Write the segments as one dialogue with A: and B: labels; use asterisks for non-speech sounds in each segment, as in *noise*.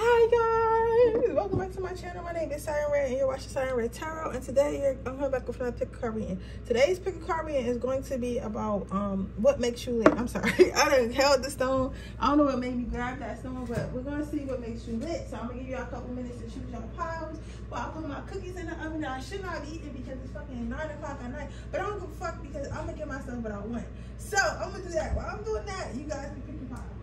A: Hi guys, welcome back to my channel. My name is Siren Redd and you're watching Siren Redd Tarot. And today I'm coming back with another pick a card reading. Today's pick a card reading is going to be about um what makes you lit. I'm sorry, *laughs* I didn't held the stone. I don't know what made me grab that stone, but we're gonna see what makes you lit. So I'm gonna give you a couple minutes to choose your piles. While I put my cookies in the oven that I should not be eating because it's fucking nine o'clock at night. But I don't give a fuck because I'm gonna give myself what I want. So I'm gonna do that. While I'm doing that, you guys pick your pile.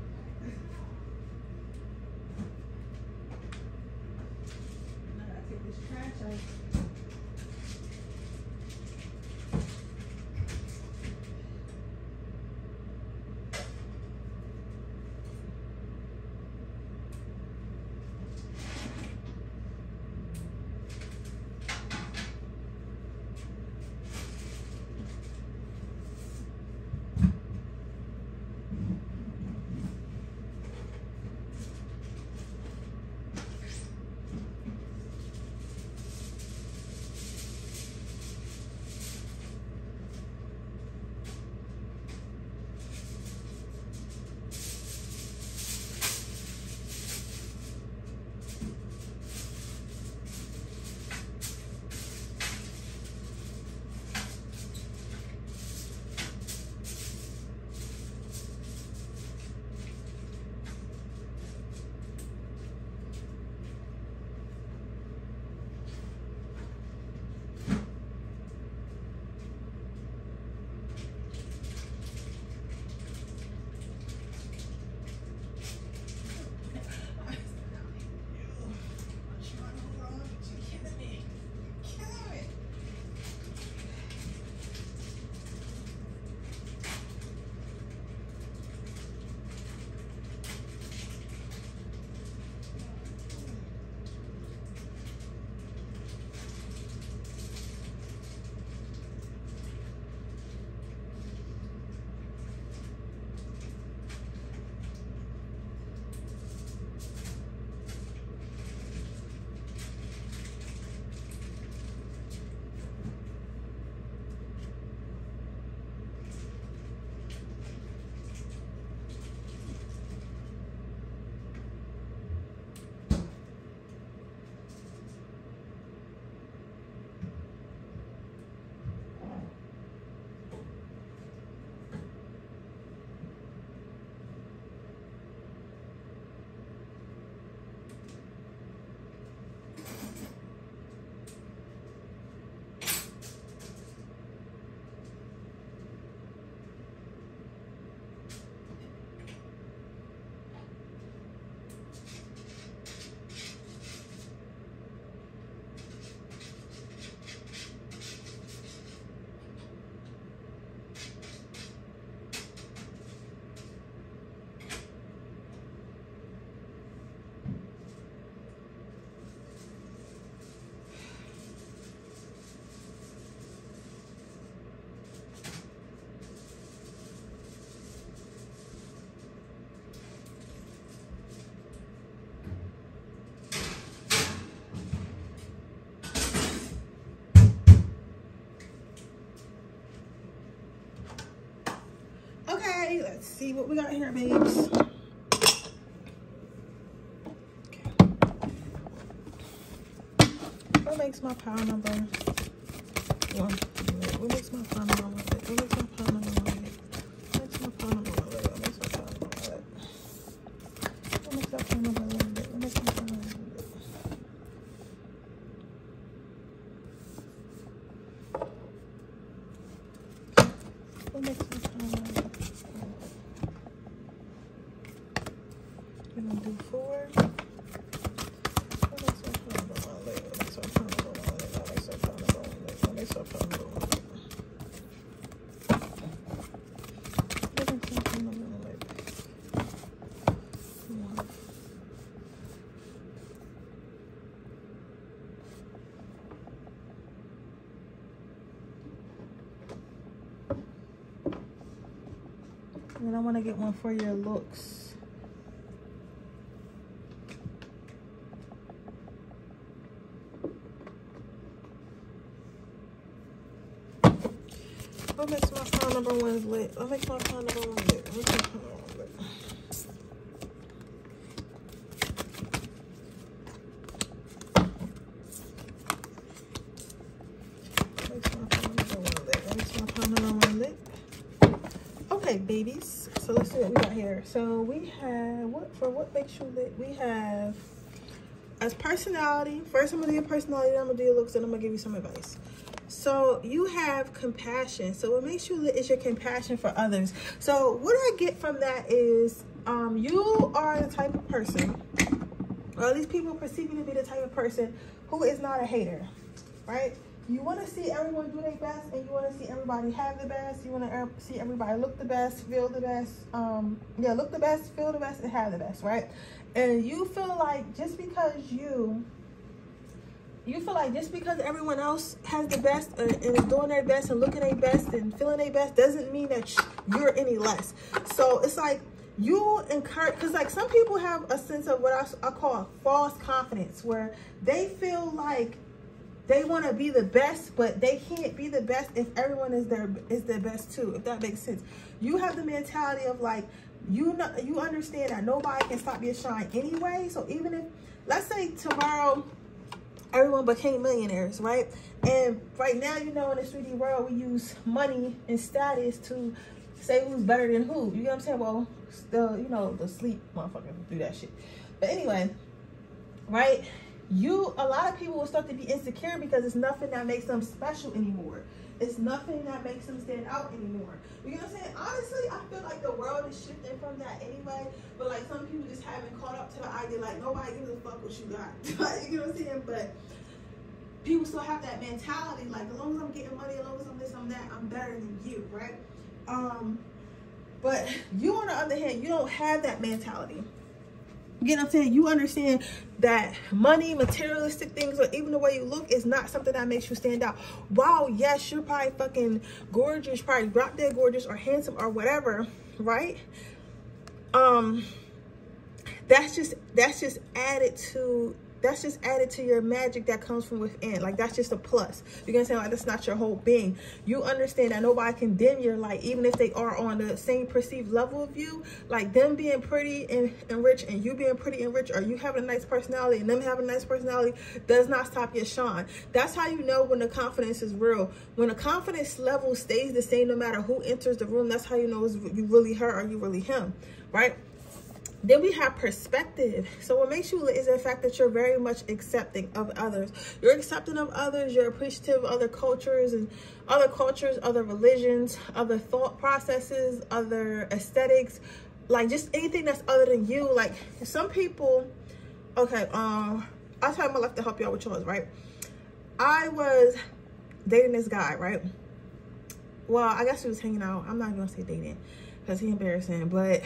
A: sorry. Okay, let's see what we got here, babes. Okay. What makes my power number one? What makes my power number one? What makes my number then I want to get one for your looks. What makes my number one's lit? What makes my number one's lit? My number lit? Babies. So let's see what we got here. So we have what for what makes you lit? We have as personality. First, I'm gonna do your personality. Then I'm gonna do your looks, and I'm gonna give you some advice. So you have compassion. So what makes you lit is your compassion for others. So what I get from that is um, you are the type of person, or at least people perceive you to be the type of person who is not a hater, right? You want to see everyone do their best, and you want to see everybody have the best. You want to see everybody look the best, feel the best. Um, yeah, look the best, feel the best, and have the best, right? And you feel like just because you you feel like just because everyone else has the best and, is doing their best and looking their best and feeling their best doesn't mean that you're any less. So it's like you encourage, because like some people have a sense of what I, I call false confidence where they feel like they want to be the best, but they can't be the best if everyone is their is their best too, if that makes sense. You have the mentality of like, you know, you understand that nobody can stop your shine anyway. So even if, let's say tomorrow, everyone became millionaires, right? And right now, you know, in the 3D world, we use money and status to say who's better than who. You get what I'm saying? Well, the, you know, the sleep motherfucker do that shit. But anyway, right? You, a lot of people will start to be insecure because it's nothing that makes them special anymore. It's nothing that makes them stand out anymore. You know what I'm saying? Honestly, I feel like the world is shifting from that anyway. But like some people just haven't caught up to the idea like nobody gives a fuck what you got. *laughs* you know what I'm saying? But people still have that mentality like as long as I'm getting money, as long as I'm this, I'm that, I'm better than you, right? Um, but you on the other hand, you don't have that mentality. You know what I'm saying? You understand that money, materialistic things, or even the way you look is not something that makes you stand out. Wow, yes, you're probably fucking gorgeous, probably drop dead gorgeous or handsome or whatever, right? Um, that's just that's just added to that's just added to your magic that comes from within. Like that's just a plus. You're gonna say like that's not your whole being. You understand that nobody can dim your light, even if they are on the same perceived level of you. Like them being pretty and, and rich and you being pretty and rich, or you having a nice personality and them having a nice personality does not stop your shine. That's how you know when the confidence is real. When the confidence level stays the same no matter who enters the room, that's how you know you really her or you really him, right? Then we have perspective. So what makes you lit is the fact that you're very much accepting of others. You're accepting of others. You're appreciative of other cultures and other cultures, other religions, other thought processes, other aesthetics, like just anything that's other than you. Like some people, okay, um, I'll try my life to help y'all with yours, right? I was dating this guy, right? Well, I guess he was hanging out. I'm not gonna say dating because he embarrassing, but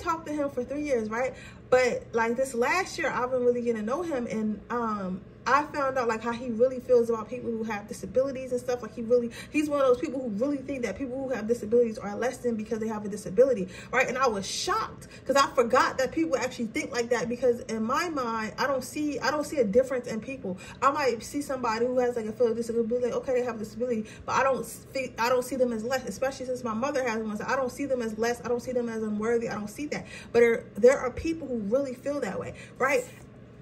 A: talked to him for three years, right? But like this last year, I've been really getting to know him and um I found out like how he really feels about people who have disabilities and stuff. Like he really, he's one of those people who really think that people who have disabilities are less than because they have a disability, right? And I was shocked because I forgot that people actually think like that because in my mind, I don't see, I don't see a difference in people. I might see somebody who has like a physical disability, like, okay, they have a disability, but I don't see, I don't see them as less, especially since my mother has one. So I don't see them as less. I don't see them as unworthy. I don't see that. But there, there are people who really feel that way, right?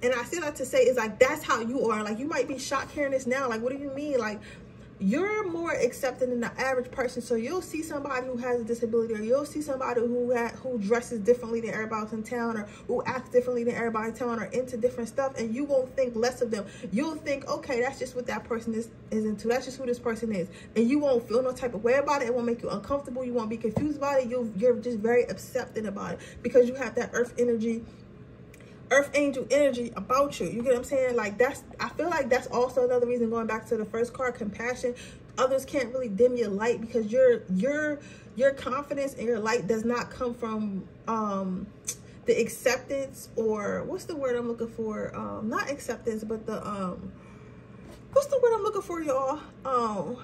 A: And I say that to say is like that's how you are. Like you might be shocked hearing this now. Like what do you mean? Like you're more accepting than the average person. So you'll see somebody who has a disability, or you'll see somebody who ha- who dresses differently than everybody else in town, or who acts differently than everybody in town, or into different stuff, and you won't think less of them. You'll think, okay, that's just what that person is is into. That's just who this person is, and you won't feel no type of way about it. It won't make you uncomfortable. You won't be confused about it. You you're just very accepting about it because you have that earth energy earth angel energy about you. You get what I'm saying? Like that's I feel like that's also another reason going back to the first card, compassion. Others can't really dim your light because your your your confidence and your light does not come from um the acceptance or what's the word I'm looking for? Um not acceptance, but the um what's the word I'm looking for, y'all? Um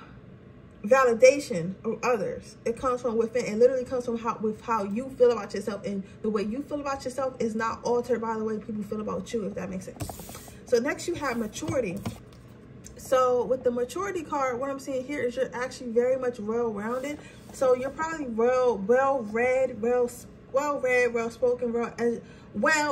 A: validation of others. It comes from within. It literally comes from how with how you feel about yourself. And the way you feel about yourself is not altered by the way people feel about you, if that makes sense. So next you have maturity. So with the maturity card, what I'm seeing here is you're actually very much well-rounded. So you're probably well well-read, well well-read, well-spoken, well, well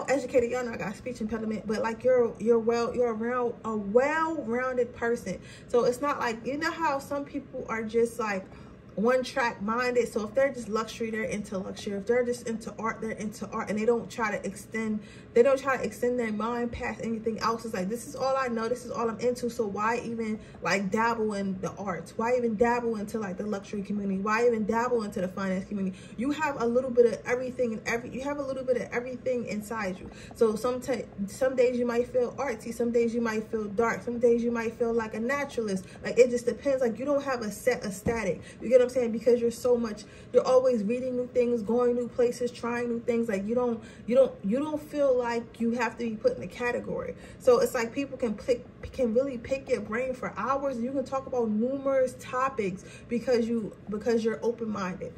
A: educated y'all know i got speech impediment but like you're you're well you're around a well-rounded person. So it's not like you know how some people are just like one track minded. So if they're just luxury, they're into luxury. If they're just into art, they're into art and they don't try to extend, they don't try to extend their mind past anything else. It's like, this is all I know. This is all I'm into. So why even like dabble in the arts? Why even dabble into like the luxury community? Why even dabble into the finance community? You have a little bit of everything and every, you have a little bit of everything inside you. So some, some days you might feel artsy. Some days you might feel dark. Some days you might feel like a naturalist. Like it just depends. Like you don't have a set, a static. You get what I'm saying? Because you're so much, you're always reading new things, going new places, trying new things. Like you don't, you don't, you don't feel like you have to be put in a category. So it's like people can pick, can really pick your brain for hours. You can talk about numerous topics because you, because you're open-minded.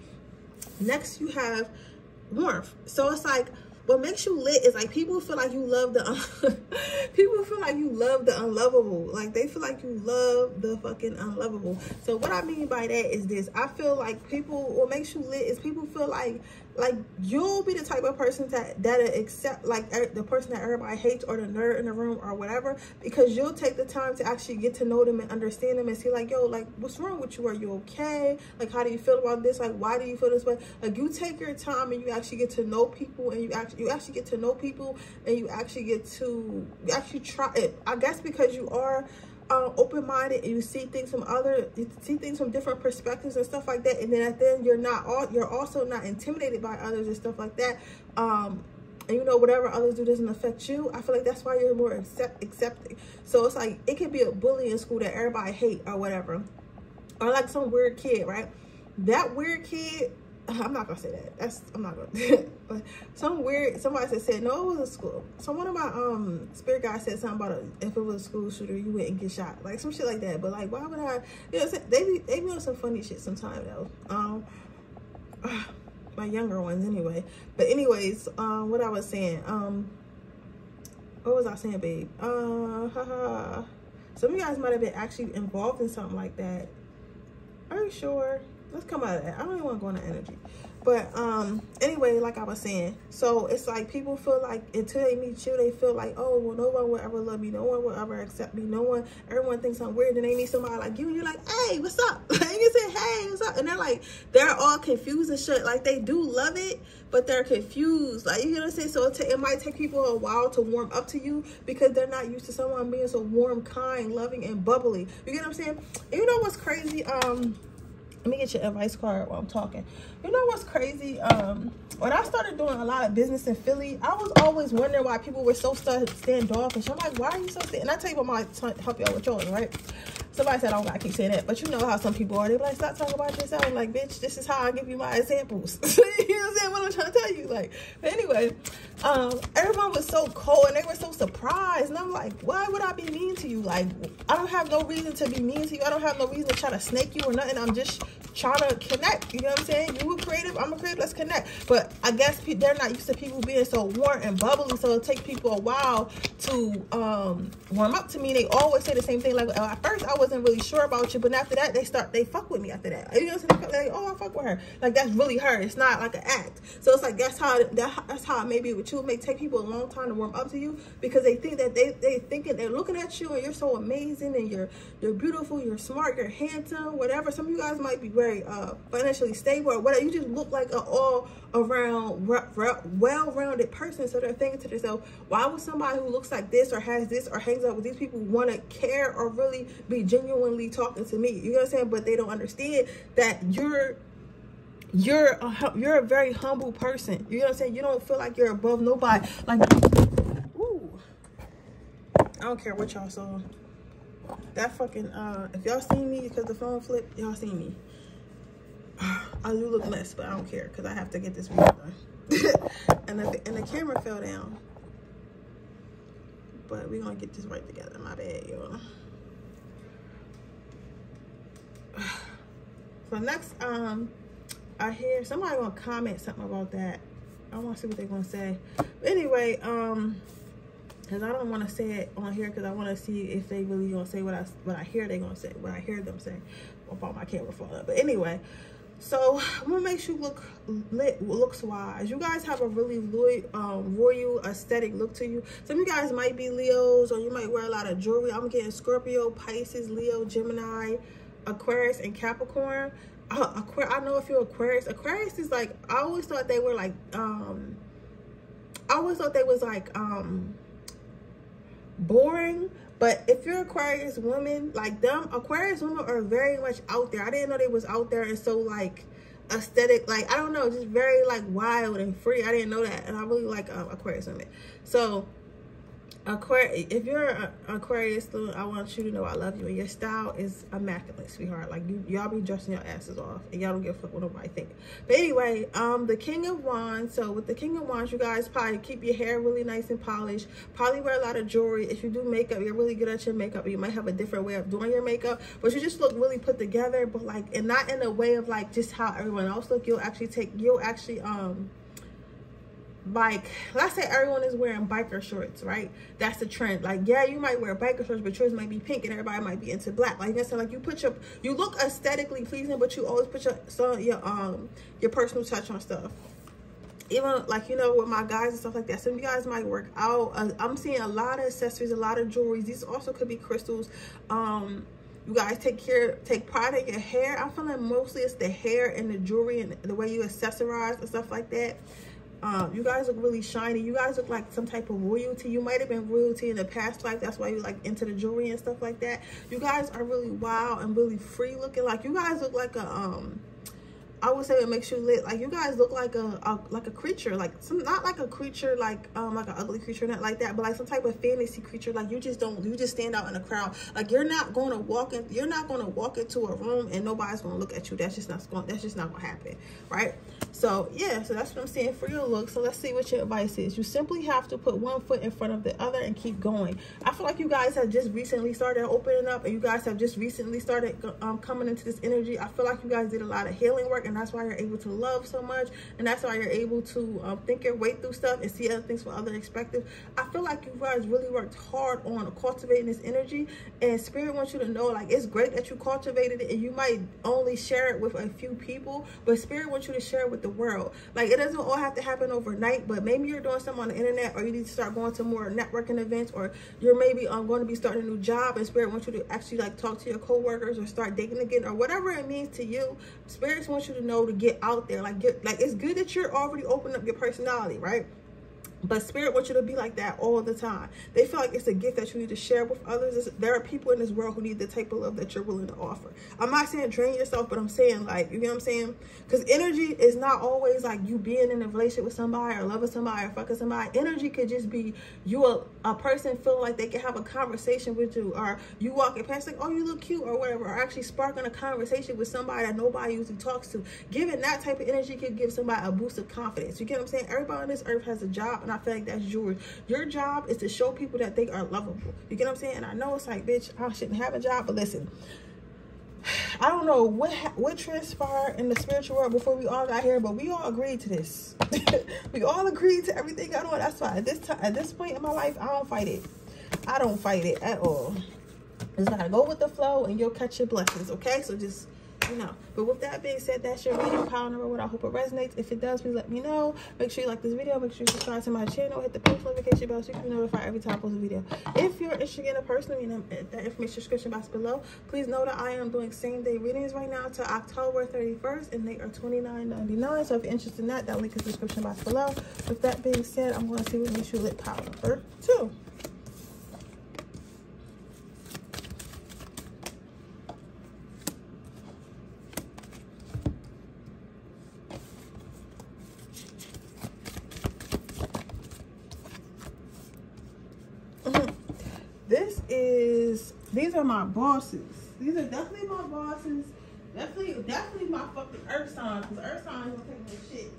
A: Next, you have warmth. So it's like, what makes you lit is like people feel like you love the *laughs* people feel like you love the unlovable. Like they feel like you love the fucking unlovable. So what i mean by that is this. I feel like people what makes you lit is people feel like like you'll be the type of person that that accept like er, the person that everybody hates or the nerd in the room or whatever because you'll take the time to actually get to know them and understand them and see like yo like what's wrong with you? Are you okay? Like how do you feel about this? Like why do you feel this way? Like you take your time and you actually get to know people and you actually you actually get to know people and you actually get to you actually try it i guess because you are uh, open-minded and you see things from other you see things from different perspectives and stuff like that and then at the end you're not all you're also not intimidated by others and stuff like that um and you know whatever others do doesn't affect you i feel like that's why you're more accept accepting. So it's like it could be a bully in school that everybody hate or whatever. Or like some weird kid right? That weird kid *laughs* I'm not gonna say that. That's I'm not gonna. *laughs* but some weird somebody said, said no, it was a school. So one of my um spirit guys said something about a, if it was a school shooter, you wouldn't get shot, like some shit like that. But like, why would I? You know, they be they be on some funny shit sometimes though. Um, *sighs* my younger ones anyway. But anyways, um, what I was saying, um, what was I saying, babe? Uh, haha. Some of you guys might have been actually involved in something like that. Are you sure? Let's come out of that. I don't even want to go into energy. But um, anyway, like I was saying, so it's like people feel like until they meet you, they feel like, oh, well, no one will ever love me. No one will ever accept me. No one, everyone thinks I'm weird. And they meet somebody like you, and you're like, hey, what's up? *laughs* and you say, hey, what's up? And they're like, they're all confused and shit. Like they do love it, but they're confused. Like, you know what I'm saying? So it, it might take people a while to warm up to you because they're not used to someone being so warm, kind, loving, and bubbly. You get what I'm saying? And you know what's crazy? Um, let me get your advice card while I'm talking. You know what's crazy? Um, when I started doing a lot of business in Philly, I was always wondering why people were so standoffish. I'm like, why are you so stand? And I tell you what might help y'all with yours, right? Somebody said I don't gotta keep saying that, but you know how some people are. They be like, stop talking about yourself. I'm like, bitch, this is how I give you my examples. *laughs* you know what I'm saying? What I'm trying to tell you. Like, but anyway, um, everyone was so cold and they were so surprised. And I'm like, why would I be mean to you? Like, I don't have no reason to be mean to you. I don't have no reason to try to snake you or nothing. I'm just trying to connect. You know what I'm saying? You were creative, I'm a creative, let's connect. But I guess they're not used to people being so warm and bubbly, so it takes people a while to um, warm up to me. They always say the same thing. Like, at first, I wasn't really sure about you, but after that, they start, they fuck with me after that. You know what I'm saying? They're like, oh, I fuck with her. Like, that's really her. It's not like an act. So it's like, that's how, that, that's how it may be with you. It may take people a long time to warm up to you because they think that they, they thinking, they're looking at you and you're so amazing and you're, you're beautiful, you're smart, you're handsome, whatever. Some of you guys might be very uh, financially stable or whatever. You just look like an all around well-rounded person. So they're thinking to themselves, why would somebody who looks like this or has this or hangs out with these people want to care or really be genuinely talking to me? You know what I'm saying? But they don't understand that you're you're a, you're a very humble person. You know what I'm saying? You don't feel like you're above nobody. Like, ooh, I don't care what y'all saw. That fucking, uh, if y'all seen me because the phone flipped, y'all seen me. I do look less, but I don't care because I have to get this video done. *laughs* and, the, and the camera fell down. But we're going to get this right together. My bad, y'all. *sighs* So next, um, I hear somebody gonna comment something about that. I want to see what they're gonna say. But anyway, um, because I don't want to say it on here because I want to see if they really gonna say what I what I hear they gonna say, what I hear them say about my camera falling. But anyway, so I'm gonna make you look lit looks wise. You guys have a really loyal, um, royal aesthetic look to you. Some of you guys might be Leos or you might wear a lot of jewelry. I'm getting Scorpio, Pisces, Leo, Gemini, Aquarius, and Capricorn. uh, Aquarius, I know if you're Aquarius, Aquarius is like, I always thought they were like, um, I always thought they was like, um, boring. But if you're Aquarius woman, like them, Aquarius women are very much out there. I didn't know they was out there and so like aesthetic, like, I don't know, just very like wild and free. I didn't know that. And I really like um, Aquarius women. So Aquarius, if you're an Aquarius I want you to know I love you and your style is immaculate, sweetheart. Like you, y'all be dressing your asses off and y'all don't give a fuck what nobody think. But anyway, um, the King of Wands. So with the King of Wands, you guys probably keep your hair really nice and polished. Probably wear a lot of jewelry. If you do makeup, you're really good at your makeup. You might have a different way of doing your makeup, but you just look really put together. But like, and not in a way of like just how everyone else look. You'll actually take. You'll actually um like let's say everyone is wearing biker shorts right? That's the trend. Like yeah you might wear biker shorts but yours might be pink and everybody might be into black. Like that's like you put your you look aesthetically pleasing but you always put your so your um your personal touch on stuff. Even like you know with my guys and stuff like that some of you guys might work out. Uh, i'm seeing a lot of accessories a lot of jewelry these also could be crystals. Um you guys take care take pride in your hair. I'm feeling mostly it's the hair and the jewelry and the way you accessorize and stuff like that um, you guys look really shiny. You guys look like some type of royalty. You might have been royalty in the past life. That's why you like into the jewelry and stuff like that. You guys are really wild and really free looking. Like you guys look like a um I would say it makes you lit. Like you guys look like a, a, like a creature, like some not like a creature like um like an ugly creature, not like that, but like some type of fantasy creature. Like you just don't you just stand out in a crowd. Like you're not gonna walk in you're not gonna walk into a room and nobody's gonna look at you. That's just not going that's just not gonna happen. Right? So yeah, so that's what I'm saying for your look. So let's see what your advice is. You simply have to put one foot in front of the other and keep going. I feel like you guys have just recently started opening up and you guys have just recently started um, coming into this energy. I feel like you guys did a lot of healing work and that's why you're able to love so much and that's why you're able to um, think your way through stuff and see other things from other perspectives i feel like you guys really worked hard on cultivating this energy and spirit wants you to know like it's great that you cultivated it and you might only share it with a few people but spirit wants you to share it with the world like it doesn't all have to happen overnight but maybe you're doing something on the internet or you need to start going to more networking events or you're maybe um, going to be starting a new job and spirit wants you to actually like talk to your co-workers or start dating again or whatever it means to you spirits wants you to know to get out there. Like, get, like it's good that you're already opening up your personality, right? But spirit wants you to be like that all the time. They feel like it's a gift that you need to share with others. there are people in this world who need the type of love that you're willing to offer. I'm not saying drain yourself, but I'm saying like, you know what I'm saying? Because energy is not always like you being in a relationship with somebody or loving somebody or fucking somebody. Energy could just be you a, a person feeling like they can have a conversation with you or you walking past like, oh, you look cute or whatever, or actually sparking a conversation with somebody that nobody usually talks to. Giving that type of energy could give somebody a boost of confidence. You get what I'm saying? Everybody on this earth has a job and I feel like that's yours. Your job is to show people that they are lovable. You get what I'm saying? And I know it's like, bitch, I shouldn't have a job, but listen, I don't know what what transpired in the spiritual world before we all got here, but we all agreed to this. *laughs* we all agreed to everything I know. That's why at this time, at this point in my life, I don't fight it. I don't fight it at all. Just gotta go with the flow, and you'll catch your blessings. Okay, so just know. But with that being said, that's your reading power number one. I hope it resonates. If it does, please let me know. Make sure you like this video. Make sure you subscribe to my channel. Hit the post notification bell so you can be notified every time I post a video. If you're interested in a personal reading, that information description box below. Please know that I am doing same day readings right now to October 31st, and they are $29.99. So if you're interested in that, that link is in the description box below. With that being said, I'm going to see what makes you lit power number two. These are my bosses. These are definitely my bosses. Definitely, definitely my fucking earth sign. Because earth sign is gonna take my shit.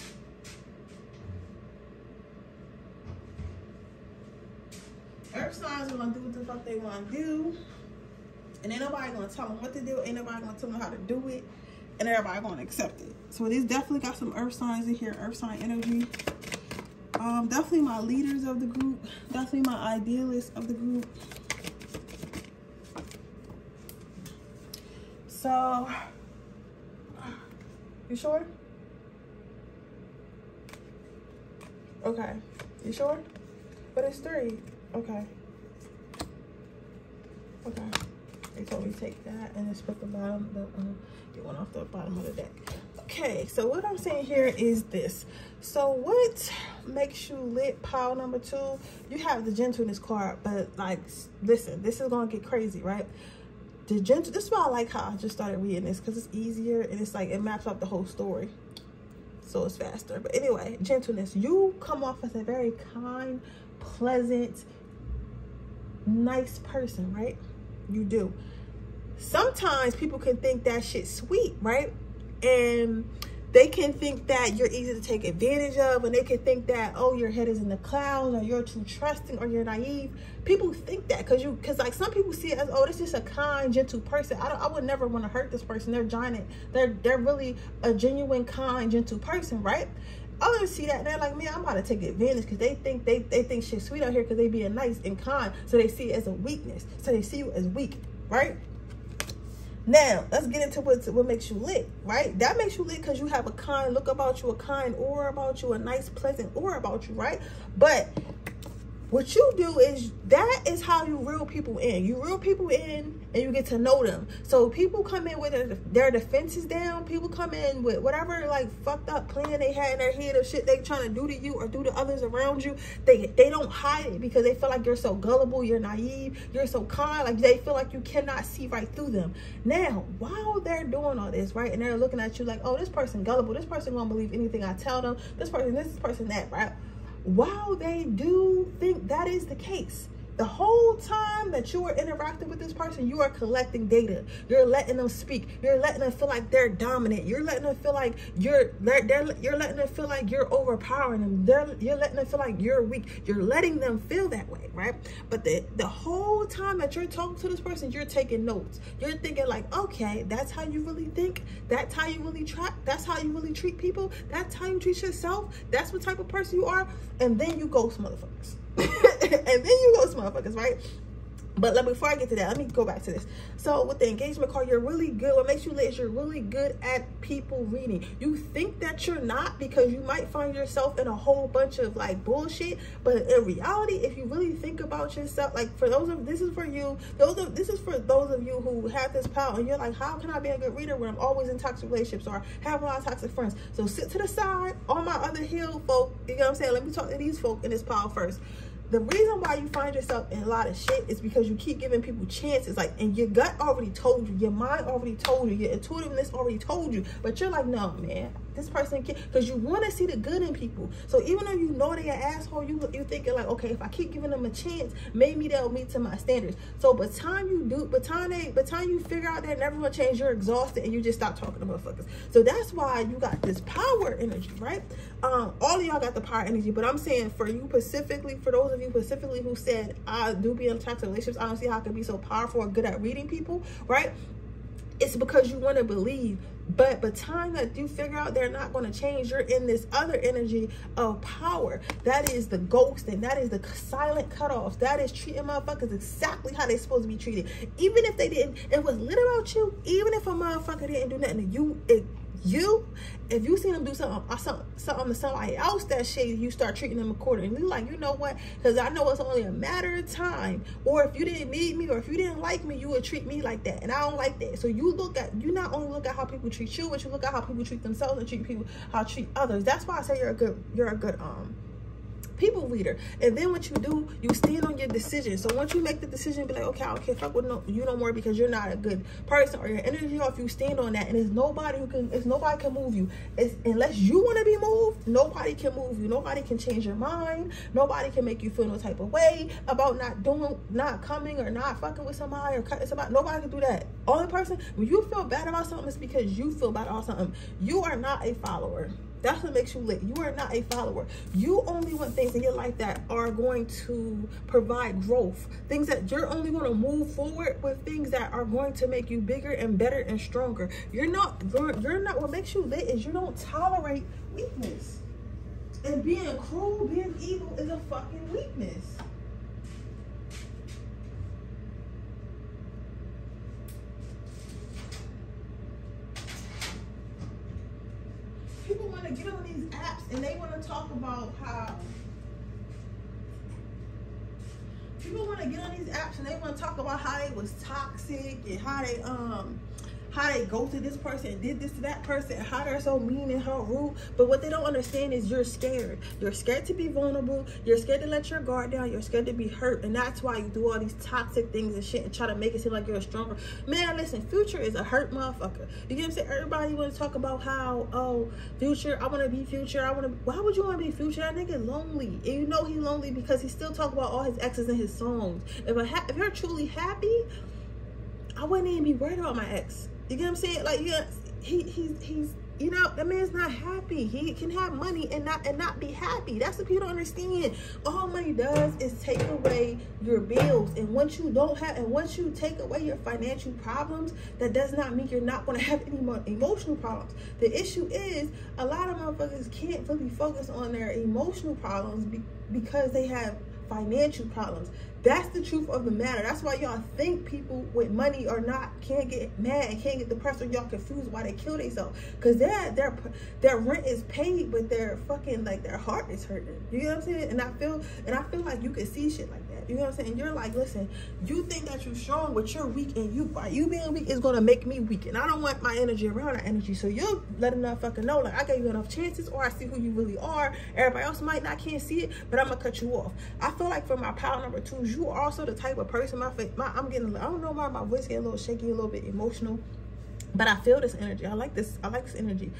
A: Earth signs are gonna do what the fuck they wanna do. And ain't nobody gonna tell them what to do. Ain't nobody gonna tell them how to do it. And everybody gonna accept it. So these definitely got some earth signs in here, earth sign energy. Um, definitely my leaders of the group. Definitely my idealists of the group. So, you sure? Okay. You sure? But it's three. Okay. Okay. They told me take that and just put the bottom, the, um, get one off the bottom of the deck. Okay, so what I'm saying here is this. So what makes you lit pile number two? You have the gentleness card, but like, listen, this is gonna get crazy, right? The gentle, this is why I like how I just started reading this because it's easier and it's like, it maps out the whole story. So it's faster. But anyway, gentleness. You come off as a very kind, pleasant, nice person, right? You do. Sometimes people can think that shit sweet, right? And they can think that you're easy to take advantage of and they can think that oh your head is in the clouds or you're too trusting or you're naive people think that because you because like some people see it as oh this is a kind gentle person i, I would never want to hurt this person they're giant they're they're really a genuine kind gentle person right others see that and they're like, man, I'm about to take advantage because they think they, they think shit sweet out here because they being nice and kind. So they see it as a weakness. So they see you as weak, right? Now, let's get into what, what makes you lit, right? That makes you lit because you have a kind look about you, a kind aura about you, a nice, pleasant aura about you, right? But what you do is that is how you reel people in. You reel people in and you get to know them. So people come in with their, their defenses down. People come in with whatever like fucked up plan they had in their head of shit they trying to do to you or do to others around you. They they don't hide it because they feel like you're so gullible, you're naive, you're so kind. Like they feel like you cannot see right through them. Now, while they're doing all this, right, and they're looking at you like, oh, this person gullible, this person won't believe anything I tell them, this person, this person, that, right? While they do think that is the case, the whole time that you are interacting with this person, you are collecting data. You're letting them speak. You're letting them feel like they're dominant. You're letting them feel like you're you're letting them feel like you're overpowering them. They're you're letting them feel like you're weak. You're letting them feel that way, right? But the the whole time that you're talking to this person, you're taking notes. You're thinking like, okay, that's how you really think. That's how you really track. That's how you really treat people. That's how you treat yourself. That's what type of person you are. And then you ghost motherfuckers. *coughs* and then you go motherfuckers, right? But let, me before I get to that, let me go back to this. So with the engagement card, you're really good. What makes you lit is you're really good at people reading. You think that you're not because you might find yourself in a whole bunch of like bullshit. But in reality, if you really think about yourself, like for those of this is for you, those of this is for those of you who have this power and you're like, how can I be a good reader when I'm always in toxic relationships or have a lot of toxic friends? So sit to the side, all my other hill, folk, you know what I'm saying? Let me talk to these folk in this pile first the reason why you find yourself in a lot of shit is because you keep giving people chances. Like and your gut already told you your mind already told you your intuitiveness already told you. But you're like no man this person can because you want to see the good in people. So even though you know they're an asshole you you thinking like okay if i keep giving them a chance maybe they'll meet to my standards. So by time you do by time they by time you figure out that never gonna change you're exhausted and you just stop talking to motherfuckers. So that's why you got this power energy right? Um all of y'all got the power energy but i'm saying for you specifically for those of you specifically who said i do be in toxic relationships i don't see how i can be so powerful or good at reading people right? It's because you want to believe but by time that you figure out they're not going to change you're in this other energy of power. That is the ghosting that is the silent cutoffs that is treating motherfuckers exactly how they're supposed to be treated. Even if they didn't it was lit about you even if a motherfucker didn't do nothing to you it you if you see them do something uh, something, something to somebody else that shady, you start treating them accordingly. Like, you know what? Because I know it's only a matter of time. Or if you didn't need me or if you didn't like me, you would treat me like that. And I don't like that. So you look at, you not only look at how people treat you, but you look at how people treat themselves and treat people, how treat others. That's why I say you're a good, you're a good, um, people reader. And then what you do, you stand on your decision. So once you make the decision, be like, okay, I can't fuck with no, you no more because you're not a good person or your energy off. You stand on that, and there's nobody who can, it's nobody can move you. It's unless you want to be moved, nobody can move you. Nobody can change your mind. Nobody can make you feel no type of way about not doing, not coming or not fucking with somebody or cutting somebody. Nobody can do that. Only person when you feel bad about something is because you feel bad about something. You are not a follower. That's what makes you lit. You are not a follower. You only want things in your life that are going to provide growth. Things that you're only going to move forward with things that are going to make you bigger and better and stronger. You're not, you're not, what makes you lit is you don't tolerate weakness. And being cruel, being evil is a fucking weakness. to get on these apps and they want to talk about how people want to get on these apps and they want to talk about how they was toxic and how they um how they go to this person did this to that person, how they're so mean and how rude. But what they don't understand is you're scared. You're scared to be vulnerable. You're scared to let your guard down. You're scared to be hurt. And that's why you do all these toxic things and shit and try to make it seem like you're stronger. Man, listen, Future is a hurt motherfucker. You get what I'm saying? Everybody want to talk about how, oh, Future, I want to be Future. I want to, why would you want to be Future? That nigga lonely. And you know he lonely because he still talk about all his exes in his songs. If, I if you're truly happy, I wouldn't even be worried about my ex. You get what I'm saying? Like, yeah, he he's he's you know that man's not happy. He can have money and not and not be happy. That's what people don't understand. All money does is take away your bills, and once you don't have, and once you take away your financial problems, that does not mean you're not going to have any emotional problems. The issue is a lot of motherfuckers can't really focus on their emotional problems be, because they have financial problems. That's the truth of the matter. That's why y'all think people with money or not can't get mad can't get depressed or y'all confused why they kill themselves. Cause their their their rent is paid, but their fucking like their heart is hurting. You know what I'm saying? And I feel and I feel like you can see shit like that. You know what I'm saying? You're like, listen, you think that you're strong, but you're weak, and you by you being weak is gonna make me weak, and I don't want my energy around that energy. So you're letting that fucking know, like I gave you enough chances, or I see who you really are. Everybody else might not can't see it, but I'm gonna cut you off. I feel like for my power number two, you are also the type of person. My, my I'm getting, I don't know why my voice getting a little shaky, a little bit emotional, but I feel this energy. I like this. I like this energy.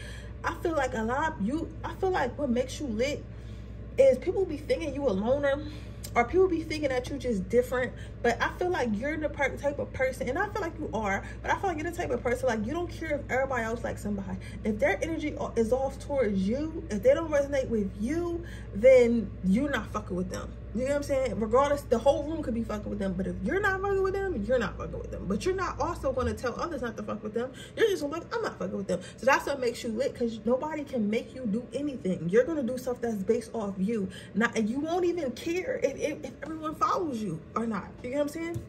A: I feel like a lot of you. I feel like what makes you lit is people be thinking you a loner or people be thinking that you're just different but i feel like you're the type of person and i feel like you are but i feel like you're the type of person like you don't care if everybody else likes somebody. If their energy is off towards you if they don't resonate with you then you're not fucking with them you know what I'm saying? Regardless, the whole room could be fucking with them. But if you're not fucking with them, you're not fucking with them. But you're not also going to tell others not to fuck with them. You're just like, I'm not fucking with them. So that's what makes you lit because nobody can make you do anything. You're going to do stuff that's based off you. Not, and you won't even care if, if, if everyone follows you or not. You know what I'm saying?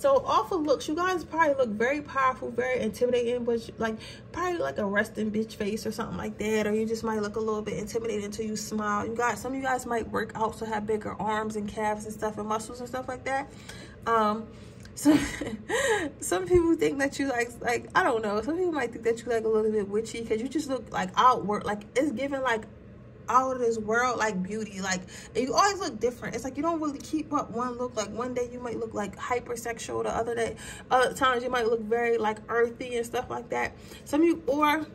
A: So off of looks, you guys probably look very powerful, very intimidating, but like probably like a resting bitch face or something like that. Or you just might look a little bit intimidating until you smile. You guys, some of you guys might work out so have bigger arms and calves and stuff and muscles and stuff like that. Um, *laughs* so some people think that you like like I don't know. Some people might think that you like a little bit witchy because you just look like outward, like it's giving like out of this world like beauty. Like you always look different. It's like you don't really keep up one look. Like one day you might look like hypersexual. The other day other times you might look very like earthy and stuff like that. Some of you or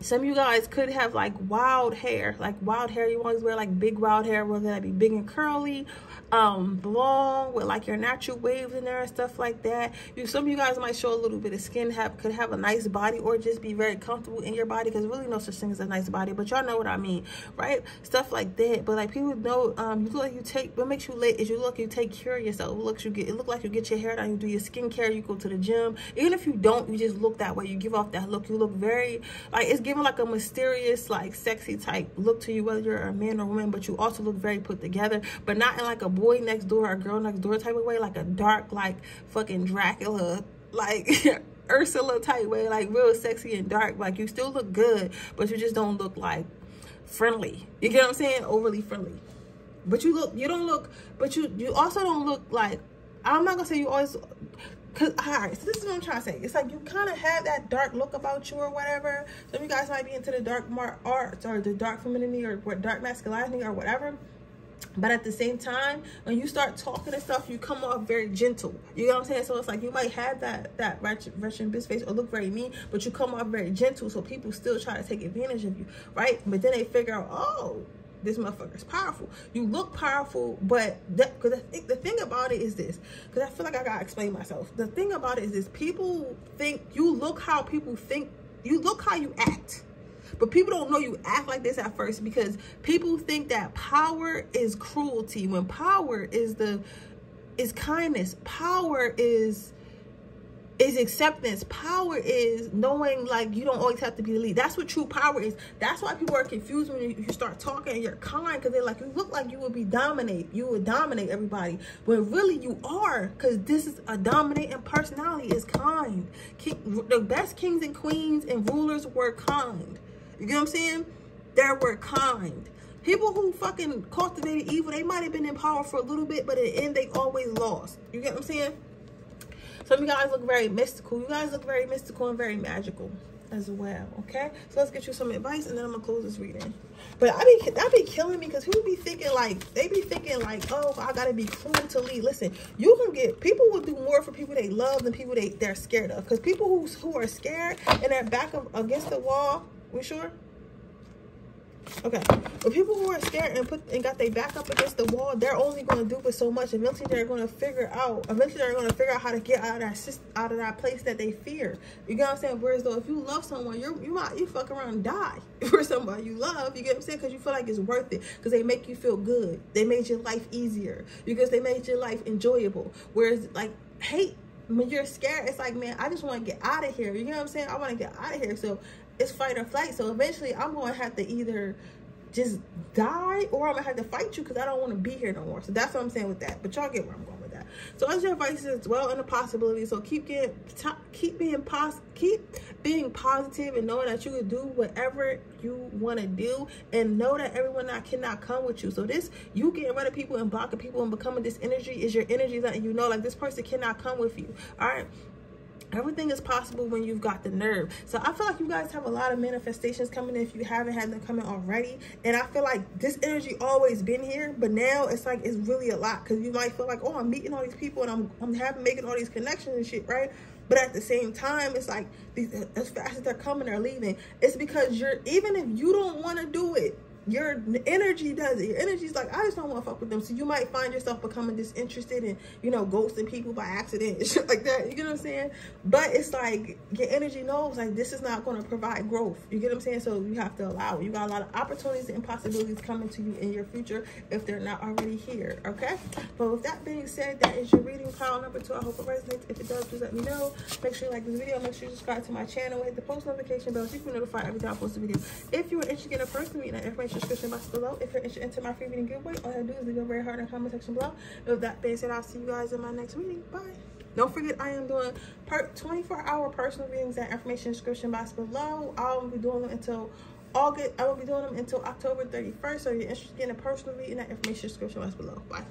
A: some of you guys could have like wild hair. Like wild hair you always wear like big wild hair whether that be big and curly um long with like your natural waves in there and stuff like that. You some of you guys might show a little bit of skin have could have a nice body or just be very comfortable in your body because really no such thing as a nice body but y'all know what i mean right? Stuff like that. But like people know um you look like you take what makes you lit is you look you take care of yourself. It looks you get it look like you get your hair done you do your skincare you go to the gym. Even if you don't you just look that way. You give off that look. You look very like it's giving like a mysterious like sexy type look to you whether you're a man or woman but you also look very put together but not in like a boy next door or girl next door type of way like a dark like fucking dracula like *laughs* ursula type way like real sexy and dark like you still look good but you just don't look like friendly you get what i'm saying overly friendly but you look you don't look but you you also don't look like i'm not gonna say you always Cause all right, so this is what I'm trying to say. It's like you kind of have that dark look about you or whatever. Some of you guys might be into the dark arts or the dark femininity or dark masculinity or whatever. But at the same time, when you start talking and stuff, you come off very gentle. You know what I'm saying? So it's like you might have that that Russian bitch face or look very mean, but you come off very gentle. So people still try to take advantage of you, right? But then they figure out, oh, this motherfucker is powerful. You look powerful, but that because the thing about it is this, because I feel like I gotta explain myself. The thing about it is this: people think you look how people think you look how you act. But people don't know you act like this at first because people think that power is cruelty when power is the is kindness. Power is is acceptance. Power is knowing like you don't always have to be the lead. That's what true power is. That's why people are confused when you, you start talking and you're kind because they're like, you look like you would be dominate. You would dominate everybody. But really you are because this is a dominating personality is kind. King, the best kings and queens and rulers were kind. You get what I'm saying? They were kind. People who fucking cultivated evil, they might have been in power for a little bit, but in the end, they always lost. You get what I'm saying? Some of you guys look very mystical. You guys look very mystical and very magical as well. Okay, so let's get you some advice, and then I'm gonna close this reading. But I be that be killing me because people be thinking like they be thinking like, oh, I gotta be cruel to lead. Listen, you can get people will do more for people they love than people they they're scared of. Because people who who are scared and they're back of, against the wall. We sure? Okay, but people who are scared and put and got their back up against the wall, they're only going to do it so much. Eventually, they're going to figure out. Eventually, they're going to figure out how to get out of that out of that place that they fear. You get what I'm saying? Whereas though, if you love someone, you're you might you fuck around and die *laughs* for somebody you love. You get what I'm saying? Because you feel like it's worth it. Because they make you feel good. They made your life easier. Because they made your life enjoyable. Whereas like hate when you're scared, it's like, man, I just want to get out of here. You know what I'm saying? I want to get out of here. So it's fight or flight. So eventually I'm going to have to either just die or I'm going to have to fight you because I don't want to be here no more. So that's what I'm saying with that. But y'all get where I'm going with that. So as your advice is well in the possibility. So keep getting, keep being pos, keep being positive and knowing that you can do whatever you want to do and know that everyone that cannot come with you. So this, you getting rid of people and blocking people and becoming this energy is your energy letting you know like this person cannot come with you. All right everything is possible when you've got the nerve. So i feel like you guys have a lot of manifestations coming if you haven't had them coming already. And i feel like this energy always been here but now it's like it's really a lot. Because you might feel like oh i'm meeting all these people and i'm i'm having making all these connections and shit right? But at the same time it's like these as fast as they're coming or leaving it's because you're even if you don't want to do it your energy does it. Your energy's like, I just don't want to fuck with them. So you might find yourself becoming disinterested and, you know, ghosting people by accident and *laughs* shit like that. You get what I'm saying? But it's like your energy knows like this is not going to provide growth. You get what I'm saying? So you have to allow it. You got a lot of opportunities and possibilities coming to you in your future if they're not already here. Okay? But with that being said, that is your reading pile number two. I hope it resonates. If it does, please let me know. Make sure you like this video. Make sure you subscribe to my channel. Hit the post notification bell so you can be notified every time I post a video. If you are interested in a person reading that information description box below. If you're interested in my free reading giveaway, all you have to do is leave a very hard in the comment section below. With that being said, I'll see you guys in my next reading. Bye. Don't forget, I am doing per 24 hour personal readings and information description box below. I will be doing them until August. I will be doing them until October 31st. So if you're interested in a personal reading, that information description box below. Bye.